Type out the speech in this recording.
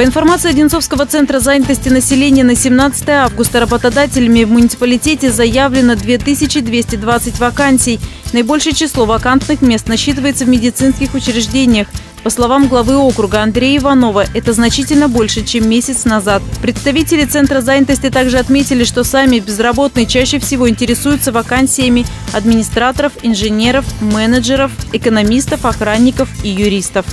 По информации Одинцовского центра занятости населения на 17 августа работодателями в муниципалитете заявлено 2220 вакансий. Наибольшее число вакантных мест насчитывается в медицинских учреждениях. По словам главы округа Андрея Иванова, это значительно больше, чем месяц назад. Представители Центра занятости также отметили, что сами безработные чаще всего интересуются вакансиями администраторов, инженеров, менеджеров, экономистов, охранников и юристов.